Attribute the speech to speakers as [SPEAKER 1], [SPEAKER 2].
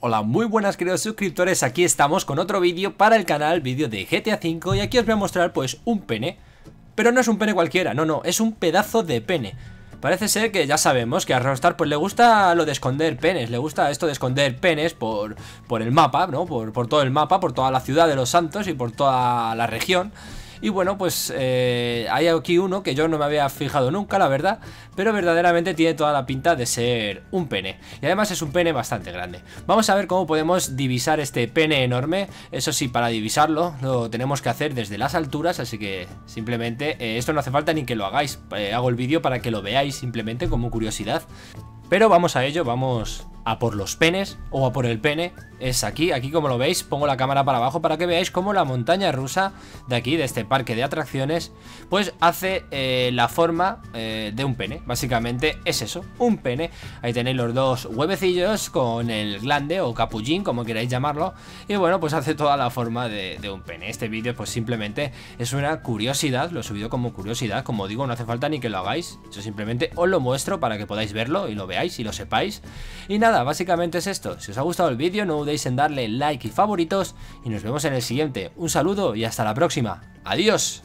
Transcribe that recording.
[SPEAKER 1] Hola, muy buenas queridos suscriptores, aquí estamos con otro vídeo para el canal, vídeo de GTA V y aquí os voy a mostrar pues un pene. Pero no es un pene cualquiera, no, no, es un pedazo de pene. Parece ser que ya sabemos que a Rockstar pues le gusta lo de esconder penes, le gusta esto de esconder penes por, por el mapa, ¿no? Por, por todo el mapa, por toda la ciudad de los santos y por toda la región y bueno, pues eh, hay aquí uno que yo no me había fijado nunca, la verdad, pero verdaderamente tiene toda la pinta de ser un pene. Y además es un pene bastante grande. Vamos a ver cómo podemos divisar este pene enorme. Eso sí, para divisarlo lo tenemos que hacer desde las alturas, así que simplemente eh, esto no hace falta ni que lo hagáis. Eh, hago el vídeo para que lo veáis simplemente como curiosidad. Pero vamos a ello, vamos a por los penes o a por el pene. Es aquí, aquí como lo veis pongo la cámara para abajo para que veáis cómo la montaña rusa de aquí, de este parque de atracciones pues hace eh, la forma eh, de un pene, básicamente es eso, un pene, ahí tenéis los dos huevecillos con el glande o capullín como queráis llamarlo. Y bueno pues hace toda la forma de, de un pene, este vídeo pues simplemente es una curiosidad, lo he subido como curiosidad, como digo no hace falta ni que lo hagáis, yo simplemente os lo muestro para que podáis verlo y lo veáis y lo sepáis. Y nada básicamente es esto. Si os ha gustado el vídeo, no dudéis en darle like y favoritos. Y nos vemos en el siguiente. Un saludo y hasta la próxima. ¡Adiós!